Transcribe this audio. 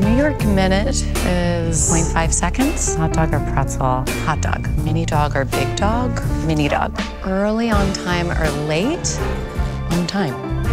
The New York Minute is 0.5 seconds. Hot dog or pretzel? Hot dog. Mini dog or big dog? Mini dog. Early on time or late? On time.